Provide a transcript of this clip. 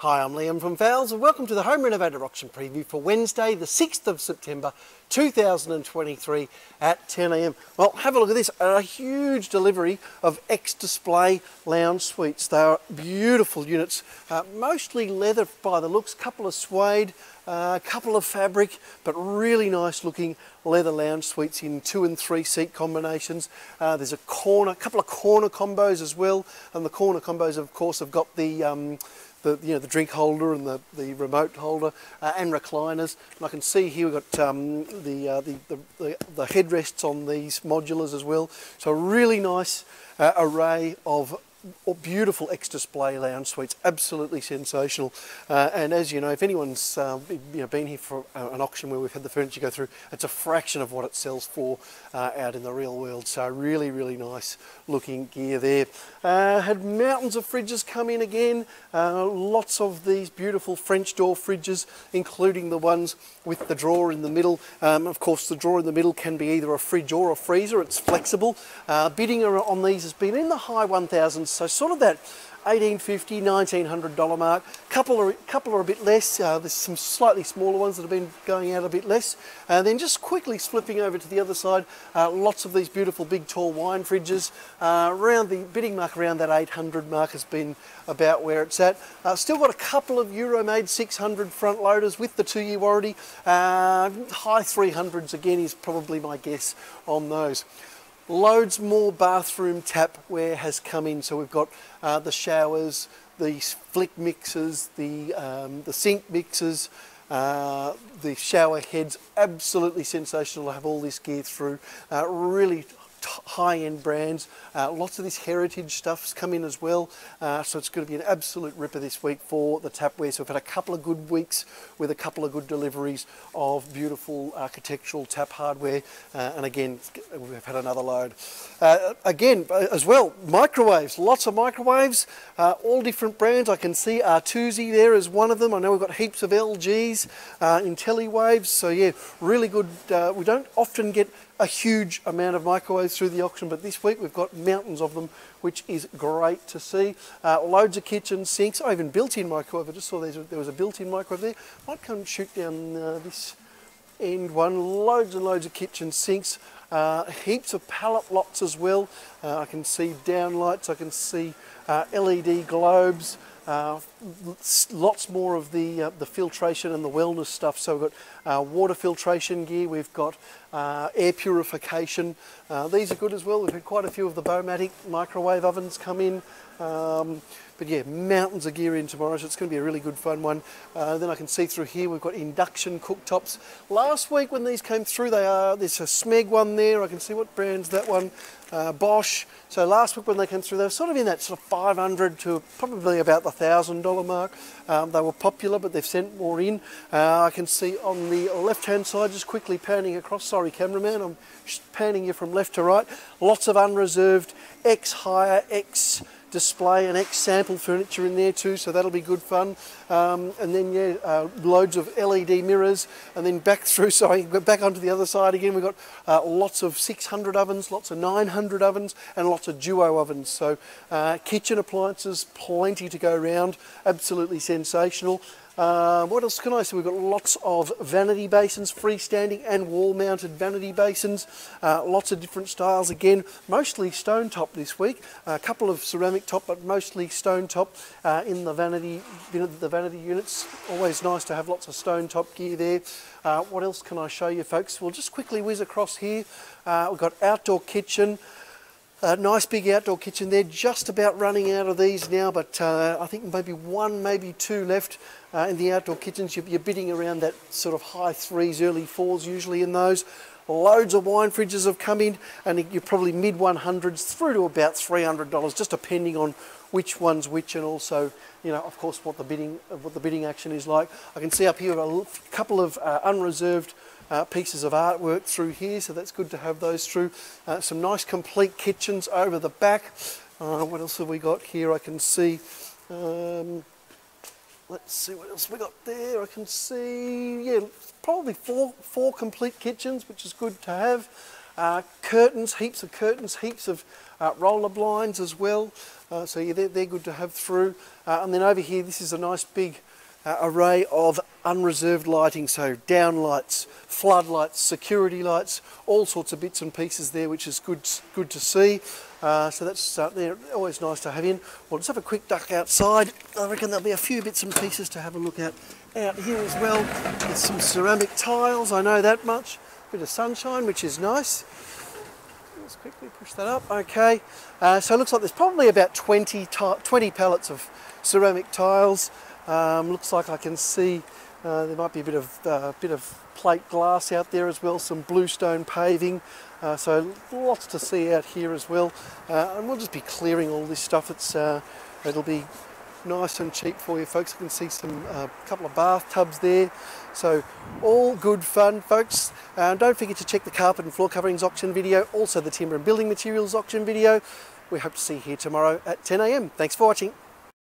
Hi, I'm Liam from Fowles and welcome to the Home Renovator Auction Preview for Wednesday the 6th of September 2023 at 10am. Well, have a look at this, a huge delivery of X-Display lounge suites. They are beautiful units, uh, mostly leather by the looks, a couple of suede, a uh, couple of fabric, but really nice looking leather lounge suites in two and three seat combinations. Uh, there's a corner, couple of corner combos as well, and the corner combos of course have got the um, the you know the drink holder and the, the remote holder uh, and recliners. And I can see here we've got um, the, uh, the, the, the headrests on these modulars as well. So a really nice uh, array of beautiful ex-display lounge suites, absolutely sensational. Uh, and as you know, if anyone's uh, you know, been here for an auction where we've had the furniture go through, it's a fraction of what it sells for uh, out in the real world. So really, really nice looking gear there. Uh, had mountains of fridges come in again. Uh, lots of these beautiful French door fridges, including the ones with the drawer in the middle. Um, of course, the drawer in the middle can be either a fridge or a freezer. It's flexible. Uh, bidding on these has been in the high 1000s so sort of that 1850 $1,900 mark. Couple are, couple are a bit less. Uh, there's some slightly smaller ones that have been going out a bit less. And then just quickly flipping over to the other side, uh, lots of these beautiful big tall wine fridges. Uh, around the bidding mark around that 800 mark has been about where it's at. Uh, still got a couple of Euromaid 600 front loaders with the two year warranty. Uh, high 300s again is probably my guess on those. Loads more bathroom tapware has come in. So we've got uh, the showers, the flick mixers, the, um, the sink mixers, uh, the shower heads. Absolutely sensational to have all this gear through. Uh, really high-end brands. Uh, lots of this heritage stuff's come in as well, uh, so it's going to be an absolute ripper this week for the tapware. So we've had a couple of good weeks with a couple of good deliveries of beautiful architectural tap hardware, uh, and again, we've had another load. Uh, again, uh, as well, microwaves, lots of microwaves, uh, all different brands. I can see Artusi there as one of them. I know we've got heaps of LGs, IntelliWaves, so yeah, really good. we don't often get a huge amount of microwaves through the auction, but this week we've got mountains of them, which is great to see. Uh, loads of kitchen sinks, oh, even built-in microwave. I just saw there was a built-in microwave there. Might come shoot down uh, this end one. Loads and loads of kitchen sinks. Uh, heaps of pallet lots as well. Uh, I can see downlights, I can see uh, LED globes, uh, lots more of the, uh, the filtration and the wellness stuff. So we've got uh, water filtration gear, we've got uh, air purification. Uh, these are good as well. We've had quite a few of the Baumatic microwave ovens come in. Um, but yeah, mountains of gear in tomorrow, so it's going to be a really good fun one. Uh, then I can see through here we've got induction cooktops. Last week when these came through, they are there's a Smeg one there. I can see what brand's that one. Uh, Bosch. So last week when they came through, they were sort of in that sort of 500 to probably about the thousand dollar mark. Um, they were popular, but they've sent more in. Uh, I can see on the left-hand side, just quickly panning across. Sorry, cameraman, I'm panning you from left to right. Lots of unreserved X hire X display and X sample furniture in there too, so that'll be good fun. Um, and then yeah, uh, loads of LED mirrors, and then back through. Sorry, back onto the other side again. We've got uh, lots of 600 ovens, lots of 900 ovens, and lots of duo ovens. So uh, kitchen appliances, plenty to go around. Absolutely sensational. Uh, what else can I say? We've got lots of vanity basins, freestanding and wall-mounted vanity basins. Uh, lots of different styles. Again, mostly stone top this week. A couple of ceramic top, but mostly stone top uh, in the vanity, the vanity units. Always nice to have lots of stone top gear there. Uh, what else can I show you, folks? We'll just quickly whiz across here. Uh, we've got outdoor kitchen. Nice big outdoor kitchen there, just about running out of these now, but uh, I think maybe one, maybe two left uh, in the outdoor kitchens. You're, you're, bidding around that sort of high threes, early fours usually in those. Loads of wine fridges have come in, and you're probably mid 100s through to about $300, just depending on which one's which, and also, you know, of course, what the bidding what the bidding action is like. I can see up here a couple of uh, unreserved uh, pieces of artwork through here, so that's good to have those through. Uh, some nice complete kitchens over the back. Uh, what else have we got here? I can see, um, let's see what else we got there. I can see, yeah, probably four, four complete kitchens, which is good to have. Uh, curtains, heaps of curtains, heaps of uh, roller blinds as well. Uh, so yeah, they're, they're good to have through. Uh, and then over here, this is a nice big uh, array of unreserved lighting, so downlights, floodlights, security lights, all sorts of bits and pieces there, which is good, good to see. Uh, so that's uh, they're always nice to have in. Well, let's have a quick duck outside. I reckon there'll be a few bits and pieces to have a look at out here as well. With some ceramic tiles, I know that much. A Bit of sunshine, which is nice. Let's quickly push that up. Okay, uh, so it looks like there's probably about 20, 20 pallets of ceramic tiles. Um, looks like I can see uh, there might be a bit of uh, bit of plate glass out there as well, some bluestone paving. Uh, so lots to see out here as well. Uh, and we'll just be clearing all this stuff. It's uh, it'll be nice and cheap for you folks. You can see some uh, couple of bathtubs there. So all good fun, folks. And don't forget to check the carpet and floor coverings auction video, also the timber and building materials auction video. We hope to see you here tomorrow at 10am. Thanks for watching.